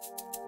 you